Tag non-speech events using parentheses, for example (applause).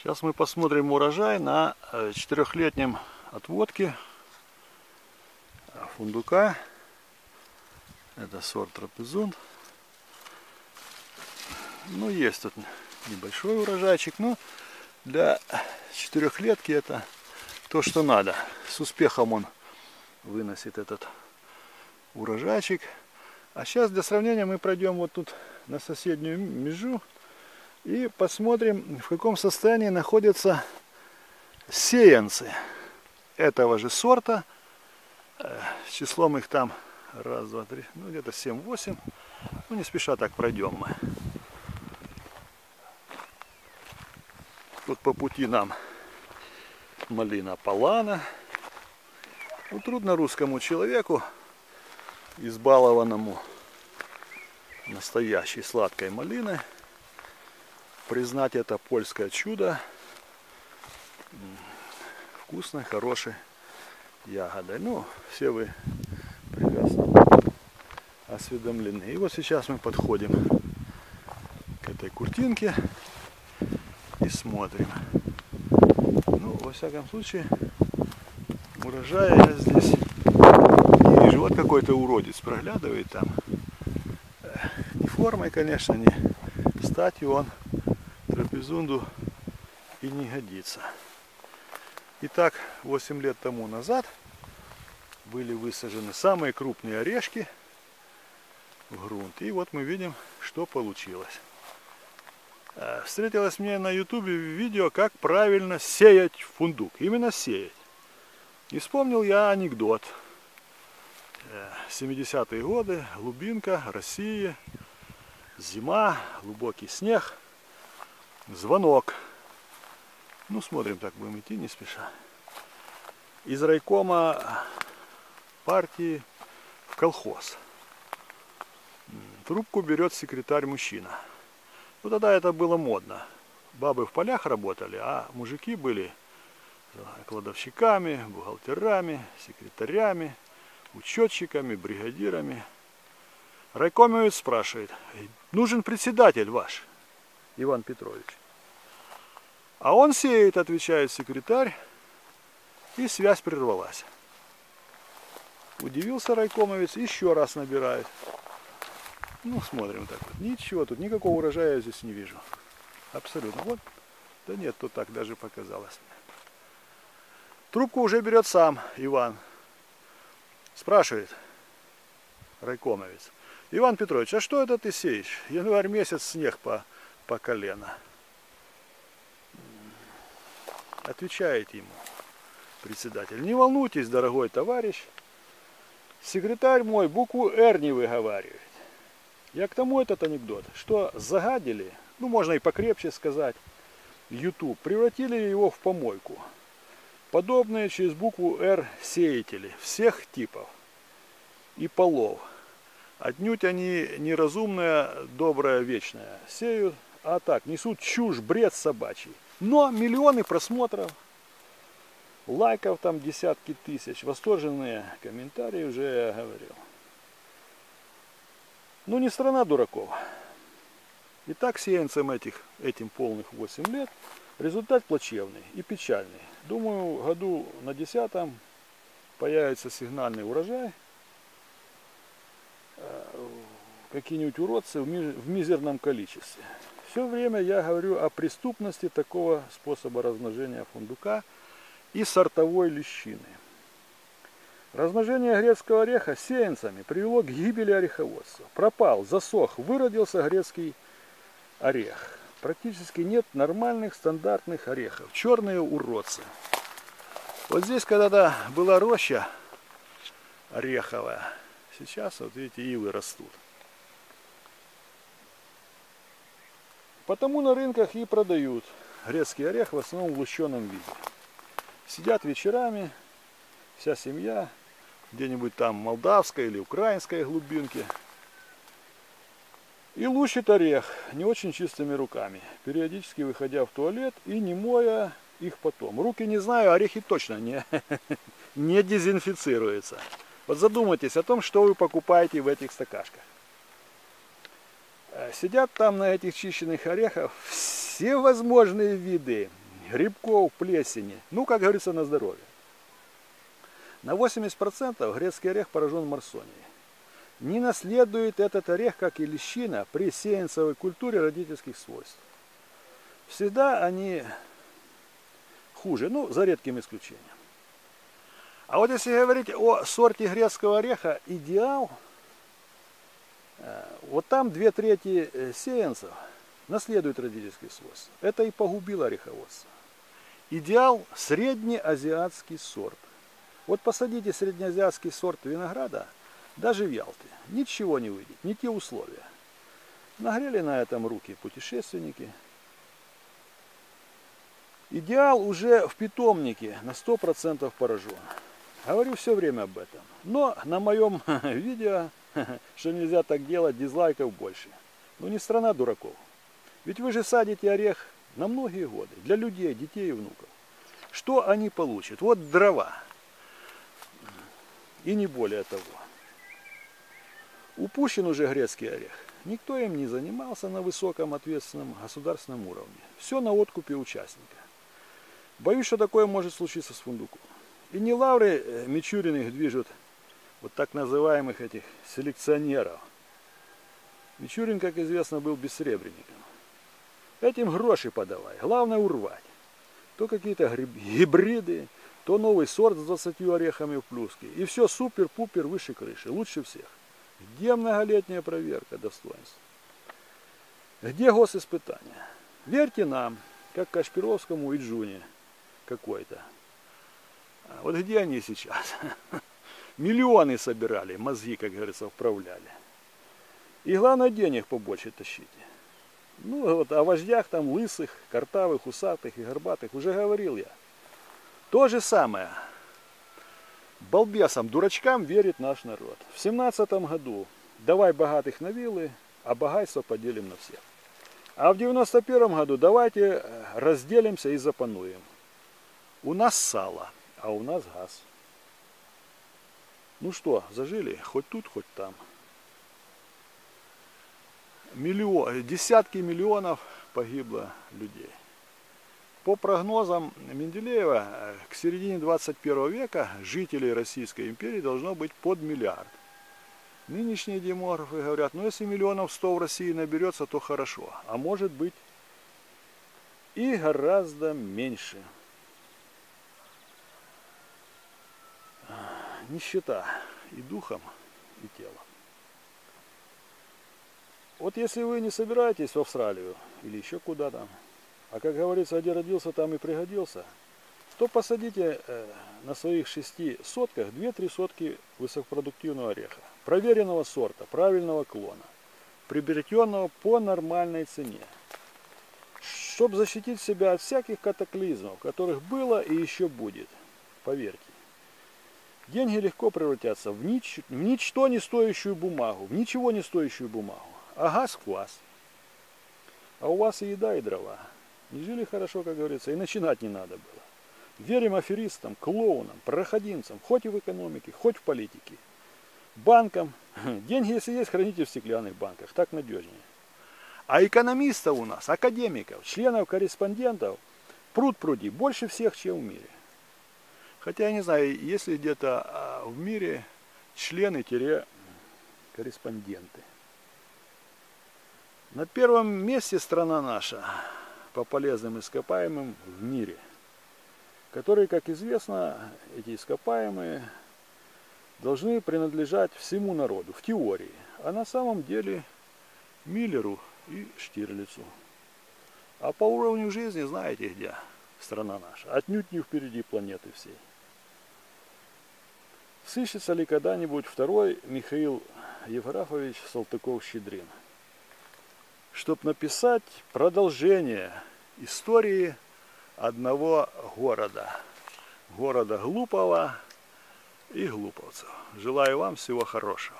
Сейчас мы посмотрим урожай на э, четырехлетнем отводке фундука. Это сорт трапезунд. Ну, есть тут небольшой урожайчик, но для четырехлетки это то, что надо. С успехом он выносит этот урожайчик. А сейчас для сравнения мы пройдем вот тут на соседнюю межу и посмотрим, в каком состоянии находятся сеянцы этого же сорта. Э, числом их там раз, два, три, ну где-то 7-8. Ну не спеша так пройдем мы. Тут по пути нам малина палана. Ну, трудно русскому человеку, избалованному настоящей сладкой малиной, признать это польское чудо вкусной, хорошей ягодой. Ну, все вы прекрасно осведомлены. И вот сейчас мы подходим к этой куртинке и смотрим. Ну, во всяком случае, урожая я здесь не вижу. Вот какой-то уродец проглядывает там. Не формой, конечно, не статью он трапезунду и не годится. Итак, 8 лет тому назад были высажены самые крупные орешки в грунт. И вот мы видим, что получилось. Э, встретилось мне на ютубе видео, как правильно сеять фундук. Именно сеять. И вспомнил я анекдот. 70-е э, годы, глубинка, Россия, зима, глубокий снег – звонок. Ну, смотрим, так будем идти не спеша. Из райкома партии в колхоз. Трубку берет секретарь мужчина. Ну, тогда это было модно. Бабы в полях работали, а мужики были кладовщиками, бухгалтерами, секретарями, учетчиками, бригадирами. Райкомовец спрашивает, нужен председатель ваш, Иван Петрович. А он сеет, отвечает секретарь, и связь прервалась. Удивился райкомовец, еще раз набирает. Ну, смотрим так вот. Ничего тут, никакого урожая я здесь не вижу. Абсолютно. Вот. Да нет, тут так даже показалось. Трубку уже берет сам Иван. Спрашивает райкомовец. Иван Петрович, а что это ты сеешь? Январь месяц снег по, по колено отвечает ему председатель. Не волнуйтесь, дорогой товарищ, секретарь мой букву «Р» не выговаривает. Я к тому этот анекдот, что загадили, ну можно и покрепче сказать, YouTube, превратили его в помойку. Подобные через букву «Р» сеятели всех типов и полов. Отнюдь они неразумная, добрая, вечная. Сеют, а так, несут чушь, бред собачий. Но миллионы просмотров, лайков там десятки тысяч, восторженные комментарии уже я говорил. Ну не страна дураков. И так сеянцам этих, этим полных 8 лет результат плачевный и печальный. Думаю, году на десятом появится сигнальный урожай. Э, какие-нибудь уродцы в мизерном количестве. Все время я говорю о преступности такого способа размножения фундука и сортовой лещины. Размножение грецкого ореха сеянцами привело к гибели ореховодства. Пропал, засох, выродился грецкий орех. Практически нет нормальных стандартных орехов. Черные уродцы. Вот здесь когда-то была роща ореховая. Сейчас вот видите ивы растут. Потому на рынках и продают грецкий орех в основном в лущеном виде. Сидят вечерами, вся семья, где-нибудь там молдавской или украинской глубинке. И лущит орех не очень чистыми руками, периодически выходя в туалет и не моя их потом. Руки не знаю, орехи точно не, (laughs) не дезинфицируются. Вот задумайтесь о том, что вы покупаете в этих стакашках. Сидят там на этих чищенных орехах все возможные виды грибков, плесени. Ну, как говорится, на здоровье. На 80% грецкий орех поражен марсонией. Не наследует этот орех, как и лещина, при сеянцевой культуре родительских свойств. Всегда они хуже, ну, за редким исключением. А вот если говорить о сорте грецкого ореха идеал, вот там две трети э, сеянцев наследуют родительские свойства. Это и погубило ореховодство. Идеал – среднеазиатский сорт. Вот посадите среднеазиатский сорт винограда, даже в Ялте, ничего не выйдет, не те условия. Нагрели на этом руки путешественники. Идеал уже в питомнике на 100% поражен. Говорю все время об этом. Но на моем (laughs) видео, (laughs) что нельзя так делать, дизлайков больше. Ну не страна дураков. Ведь вы же садите орех на многие годы. Для людей, детей и внуков. Что они получат? Вот дрова. И не более того. Упущен уже грецкий орех. Никто им не занимался на высоком ответственном государственном уровне. Все на откупе участника. Боюсь, что такое может случиться с фундуком. И не лавры э, Мичуриных движут вот так называемых этих селекционеров. Мичурин, как известно, был бессребренником. Этим гроши подавай, главное урвать. То какие-то гибриды, то новый сорт с 20 орехами в плюске. И все супер-пупер выше крыши, лучше всех. Где многолетняя проверка достоинств? Где госиспытания? Верьте нам, как Кашпировскому и Джуне какой-то. А вот где они сейчас? (laughs) Миллионы собирали, мозги, как говорится, вправляли. И главное, денег побольше тащите. Ну вот о вождях там лысых, картавых, усатых и горбатых уже говорил я. То же самое. Балбесам, дурачкам верит наш народ. В семнадцатом году давай богатых на виллы, а богатство поделим на всех. А в 91 году давайте разделимся и запануем. У нас сало, а у нас газ. Ну что, зажили? Хоть тут, хоть там миллион, десятки миллионов погибло людей. По прогнозам Менделеева, к середине 21 века жителей Российской империи должно быть под миллиард. Нынешние демографы говорят, ну если миллионов сто в России наберется, то хорошо. А может быть и гораздо меньше. Нищета и духом, и телом. Вот если вы не собираетесь в Австралию или еще куда-то, а как говорится, где родился, там и пригодился, то посадите э, на своих шести сотках 2-3 сотки высокопродуктивного ореха, проверенного сорта, правильного клона, приобретенного по нормальной цене, чтобы защитить себя от всяких катаклизмов, которых было и еще будет, поверьте. Деньги легко превратятся в, нич в ничто не стоящую бумагу, в ничего не стоящую бумагу а газ квас. А у вас и еда, и дрова. Не жили хорошо, как говорится, и начинать не надо было. Верим аферистам, клоунам, проходимцам, хоть и в экономике, хоть в политике. Банкам. (laughs) Деньги, если есть, храните в стеклянных банках, так надежнее. А экономистов у нас, академиков, членов, корреспондентов, пруд пруди, больше всех, чем в мире. Хотя я не знаю, если где-то а, в мире члены-корреспонденты. На первом месте страна наша по полезным ископаемым в мире, которые, как известно, эти ископаемые должны принадлежать всему народу, в теории, а на самом деле Миллеру и Штирлицу. А по уровню жизни знаете где страна наша, отнюдь не впереди планеты всей. Сыщется ли когда-нибудь второй Михаил Евграфович Салтыков-Щедрин? чтобы написать продолжение истории одного города. Города Глупого и Глуповцев. Желаю вам всего хорошего.